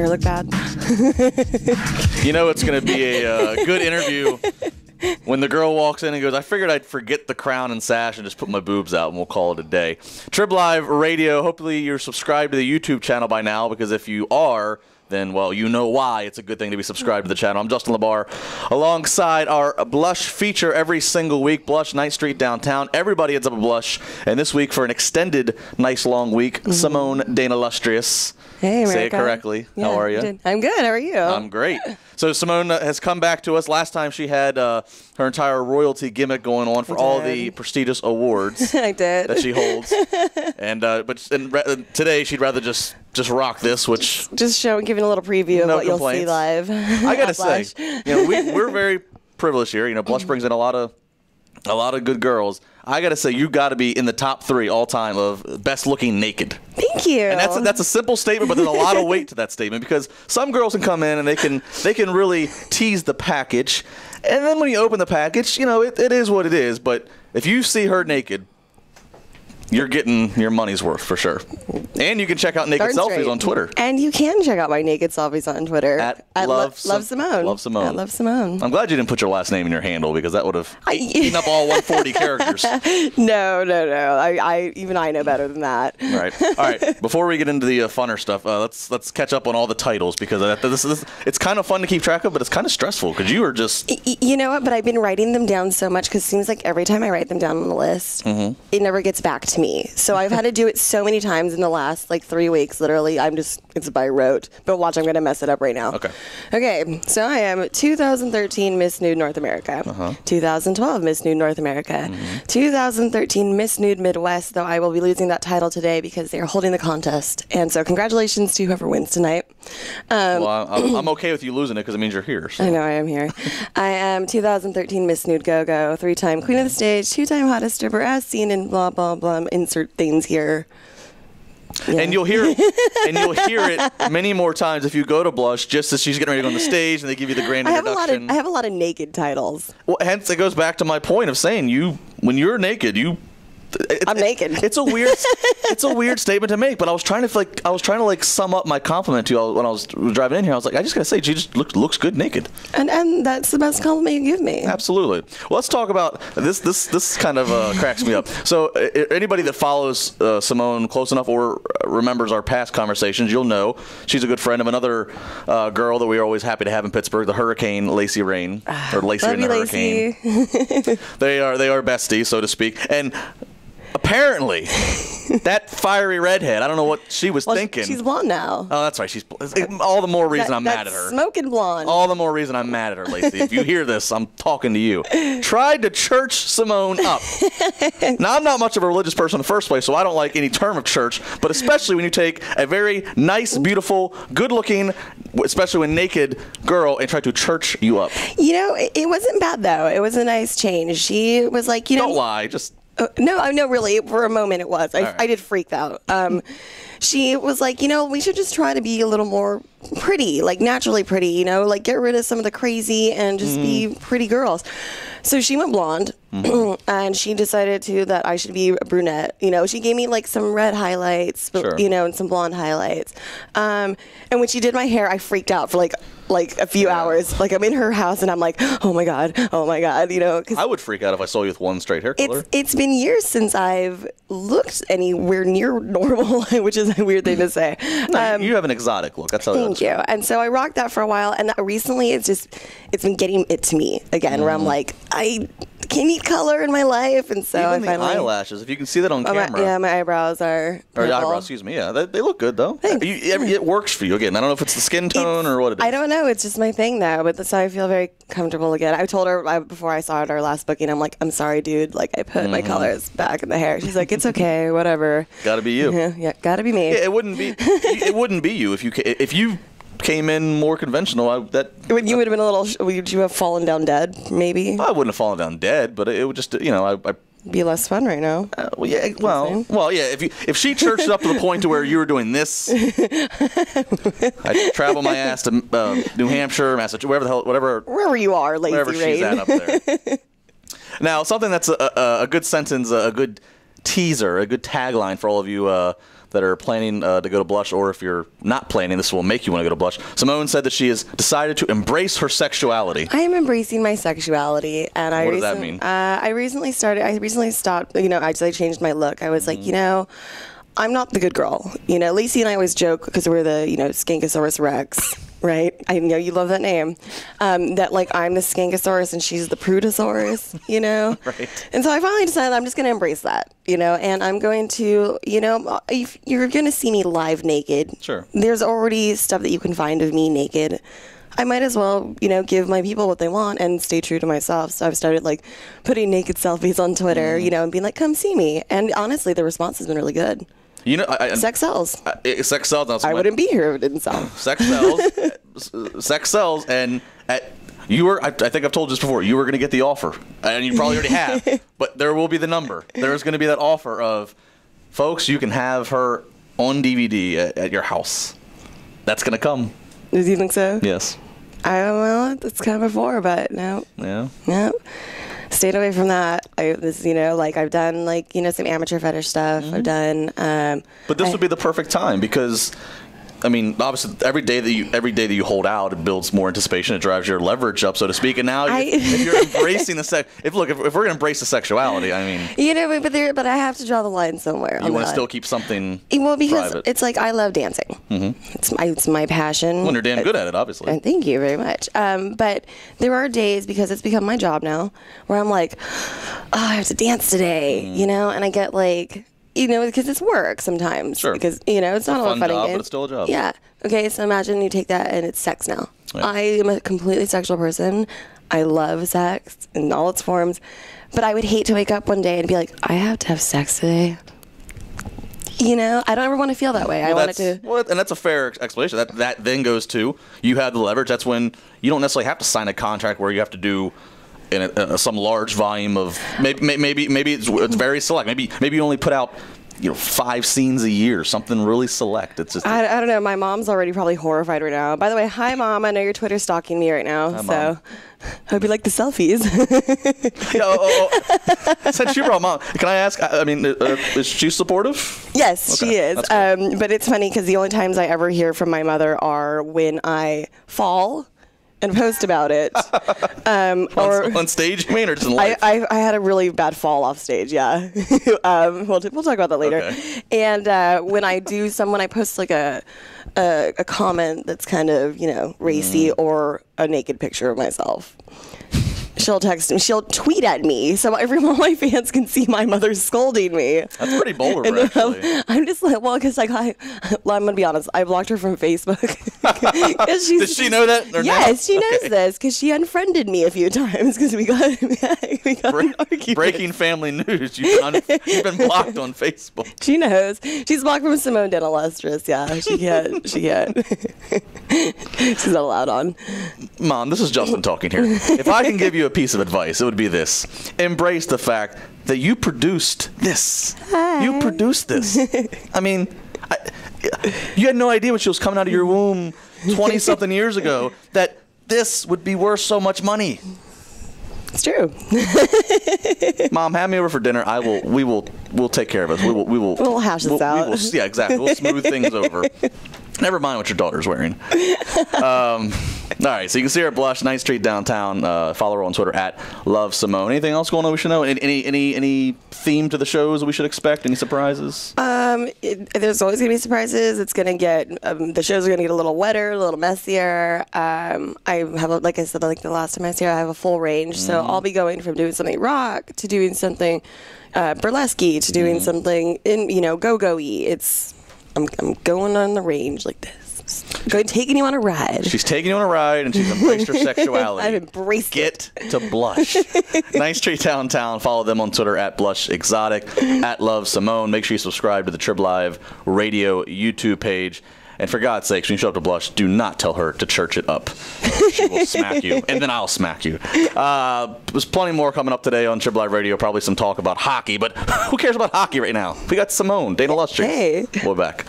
hair look bad? You know it's going to be a uh, good interview when the girl walks in and goes, I figured I'd forget the crown and sash and just put my boobs out and we'll call it a day. Trib Live Radio, hopefully you're subscribed to the YouTube channel by now because if you are, then, well, you know why it's a good thing to be subscribed to the channel. I'm Justin LaBar alongside our Blush feature every single week, Blush Night Street downtown. Everybody ends up a Blush. And this week, for an extended, nice long week, Simone Danalustrous. Hey, Say it correctly. Yeah, How are you? I'm good. How are you? I'm great. So Simone has come back to us. Last time she had uh, her entire royalty gimmick going on for all the prestigious awards I did. that she holds, and uh, but and ra- today she'd rather just just rock this, which Just showing, giving a little preview of No what you'll see complaints. live. I gotta say, you know, we, we're very privileged here. You know, Blush brings in a lot of a lot of good girls. I gotta say, you got to be in the top three all time of best looking naked. Thank you. And that's a, that's a simple statement, but there's a lot of weight to that statement because some girls can come in and they can they can really tease the package, and then when you open the package, you know it, it is what it is. But if you see her naked, you're getting your money's worth for sure. And you can check out naked Darn selfies straight. on Twitter. And you can check out my naked selfies on Twitter At Lo- Love Sim- Love Simone. Love Simone. At Love Simone. I'm glad you didn't put your last name in your handle because that would have eaten up all 140 characters. No, no, no. I, I even I know better than that. Right, all right. Before we get into the uh, funner stuff, uh, let's let's catch up on all the titles because uh, this, this it's kind of fun to keep track of, but it's kind of stressful because you are just You know what? But I've been writing them down so much because it seems like every time I write them down on the list, Mm-hmm. it never gets back to me. So I've had to do it so many times in the last like three weeks. Literally, I'm just it's by rote. But watch, I'm gonna mess it up right now. Okay. Okay. So I am 2013 Miss Nude North America. Uh-huh. 2012 Miss Nude North America. Mm-hmm. 2013 Miss Nude Midwest. Though I will be losing that title today because they are holding the contest. And so congratulations to whoever wins tonight. Um, well, I'm, I'm okay with you losing it because it means you're here. So. I know I am here. I am 2013 Miss Nude Go Go, three time Queen of the Stage, two time hottest stripper as seen in blah blah blah. Insert things here. Yeah. And you'll hear and you'll hear it many more times if you go to Blush just as she's getting ready to go on the stage and they give you the grand I have a lot of I have a lot of naked titles. well, hence it goes back to my point of saying you when you're naked you. It- I'm naked. It's a weird, it's a weird statement to make, but I was trying to like, I was trying to like sum up my compliment to you when I was driving in here. I was like, I just gotta say, she just looks looks good naked. And and that's the best compliment you give me. Absolutely. Well, let's talk about this. This this kind of uh, cracks me up. So, uh, anybody that follows uh, Simone close enough or remembers our past conversations, you'll know she's a good friend of another uh, girl that we are always happy to have in Pittsburgh, the Hurricane Lacey Rain, or Lacey Love and the you, Hurricane. They are they are besties, so to speak, and. Apparently, that fiery redhead. I don't know what she was Well, thinking. she's blonde now. oh, that's right. She's um, all the more reason That- I'm mad at her. Smoking blonde. All the more reason I'm mad at her, Lacey. If you hear this, I'm talking to you. Tried to church Simone up. now, I'm not much of a religious person in the first place, so I don't like any term of church, but especially when you take a very nice, beautiful, good looking, especially when naked girl, and try to church you up. You know, it, it wasn't bad though. It was a nice change. She was like, you know, Don't lie. Just. Uh, no, I know. Really, for a moment, it was. I, right. I did freak out. Um, she was like, you know, we should just try to be a little more pretty, like naturally pretty. You know, like get rid of some of the crazy and just be Mm-hmm. pretty girls. So she went blonde, and she decided to that I should be a brunette. You know, she gave me like some red highlights, but, Sure. you know, and some blonde highlights. Um, and when she did my hair, I freaked out for like like a few hours. Like I'm in her house, and I'm like, oh my god, oh my god, you know, I would freak out if I saw you with one straight hair color. it's it's been years since I've looked anywhere near normal, which is a weird thing to say. No, Um, you have an exotic look. That's how Thank you. And so I rocked that for a while, and recently it's just it's been getting it to me again, where I'm like I can need color in my life, and so. Even I the finally. eyelashes, if you can see that on Oh, my- camera. yeah, my eyebrows are. Or purple. eyebrows, excuse me. Yeah, they, they look good though. Thanks. You, it, it works for you again. I don't know if it's the skin tone or what it is. I don't know. It's just my thing now, but that's how I feel very comfortable again. I told her I, before I saw it our last booking, I'm like, I'm sorry, dude. Like I put Mm-hmm. my colors back in the hair. She's like, it's okay, whatever. Got to be you. Yeah, yeah, gotta be me. Yeah, it wouldn't be. it wouldn't be you if you if you came in more conventional. I, that Would you would have been a little? Would you have fallen down dead? Maybe I wouldn't have fallen down dead, but it, would just you know I. I be less fun right now. uh, well, yeah, well, well, yeah. If you if she churched up to the point to where you were doing this, I'd travel my ass to uh, New Hampshire, Massachusetts, wherever the hell, whatever, Wherever you are, lazy wherever rain. she's at up there. now, something that's a, a, a good sentence, a good teaser, a good tagline for all of you uh, that are planning uh, to go to Blush, or if you're not planning, this will make you want to go to Blush. Simone said that she has decided to embrace her sexuality. I am embracing my sexuality, and I What does that mean? Uh, I recently started. I recently stopped. You know, I I changed my look. I was like, you know, I'm not the good girl. You know, Lacey and I always joke because we're the you know Skankosaurus Rex. Right, I know you love that name. Um, that like I'm the Skankosaurus and she's the Prudosaurus, you know. Right. And so I finally decided I'm just going to embrace that, you know, and I'm going to, you know, if you're going to see me live naked. Sure. There's already stuff that you can find of me naked. I might as well, you know, give my people what they want and stay true to myself. So I've started like putting naked selfies on Twitter, Mm. you know, and being like, "Come see me." And honestly, the response has been really good. You know, I, I, Sex sells. I- sex sells. That's I wouldn't be here if it didn't sell. sex sells. Sex sells, and at, you were. I, I think I've told you this before. You were going to get the offer, and you probably already have. but there will be the number. There's going to be that offer of, folks, you can have her on DVD at, at your house. That's going to come. Do you think so? Yes. I don't know. It's come before, but no, Yeah. no. Stayed away from that. I this, you know, like I've done like you know some amateur fetish stuff. Mm-hmm. I've done. Um, But this I- would be the perfect time because, I mean, obviously, every day that you every day that you hold out, it builds more anticipation. It drives your leverage up, so to speak. And now, I- if you're embracing the sex, if look, if, if we're gonna embrace the sexuality, I mean, You know, but- but there, but I have to draw the line somewhere. you want to still keep something Well, because private. it's like I love dancing. Mm-hmm. It's my it's my passion. Well, you're damn good at it, obviously. And thank you very much. Um, but there are days because it's become my job now where I'm like, oh, I have to dance today, Mm. you know, and I get like, you know, because it's work sometimes. Sure. Because you know, it's not a all fun fun job, but it's still a job. Yeah. Okay. So imagine you take that and it's sex now. Yeah. I am a completely sexual person. I love sex in all its forms, but I would hate to wake up one day and be like, I have to have sex today. You know, I don't ever want to feel that way. I Well, want it that's, to. well, and that's a fair explanation. That that then goes to you have the leverage. That's when you don't necessarily have to sign a contract where you have to do in a, uh, some large volume of maybe maybe maybe it's, it's very select. Maybe maybe you only put out you know five scenes a year, something really select. It's just I, I don't know. My mom's already probably horrified right now. By the way, hi mom. I know you're Twitter stalking me right now. so Mom. hope you like the selfies. Yeah, oh, oh, oh. Since you brought mom, can I ask? I I mean, uh, is she supportive? yes, she is. cool. Um, but it's funny because the only times I ever hear from my mother are when I fall and post about it, um, or. on, on stage, you mean, or just in I, life? I, I had a really bad fall off stage, yeah. um, we'll, we'll talk about that later. Okay. And uh, when I do some, when I post like a, a, a comment that's kind of, you know, racy Mm. or a naked picture of myself, she'll text me, she'll tweet at me so everyone, my fans can see my mother scolding me. That's pretty bold, And then I'm. I'm just like, well, because like I, well, I'm gonna be honest, I blocked her from Facebook. Does she know that? or no? Yes, she knows Okay. this because she unfriended me a few times because we got we got Bre- breaking family news. You've been, un- you've been blocked on Facebook. She knows. She's blocked from Simone Danalustrous. Yeah, she can't. she can't. She's not allowed on. Mom, this is Justin talking here. If I can give you a piece of advice, it would be this embrace the fact that you produced this. Hi. You produced this. I mean, I, you had no idea when she was coming out of your womb 20 something years ago that this would be worth so much money. It's true. Mom, have me over for dinner. I will. We will. We'll take care of it. We will. We will. We'll hash this we'll- out. We will, yeah, exactly. We'll smooth things over. Never mind what your daughter's wearing. Um, all right, so you can see her at Blush, 9th Street downtown. Uh, follow her on Twitter at Love Simone. Anything else going on we should know? Any any any, theme to the shows we should expect? Any surprises? Um, it, there's always gonna be surprises. It's gonna get um, the shows are gonna get a little wetter, a little messier. Um, I have, a, like I said, like the last time I was here, I have a full range, so I'll be going from doing something rock to doing something uh, burlesque to doing something in you know go go y. It's I'm I'm going on the range like this. Going taking you on a ride. She's taking you on a ride and she's embraced her sexuality. I've embraced Get to Blush. 9th Street Town. Follow them on Twitter at Blush Exotic, at Love Simone. Make sure you subscribe to the Trib Live Radio YouTube page. And for God's sakes, when you show up to Blush, do not tell her to church it up. She will smack you, and then I'll smack you. Uh, there's plenty more coming up today on Trib Live Radio. Probably some talk about hockey, but who cares about hockey right now? We got Simone, Danalustrous. Hey. We're back.